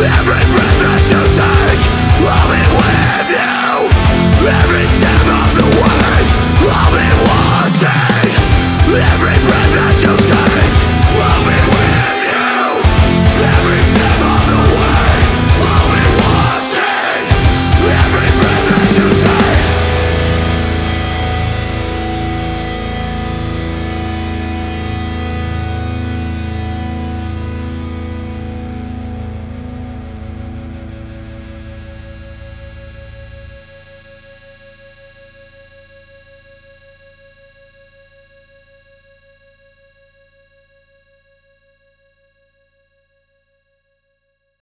every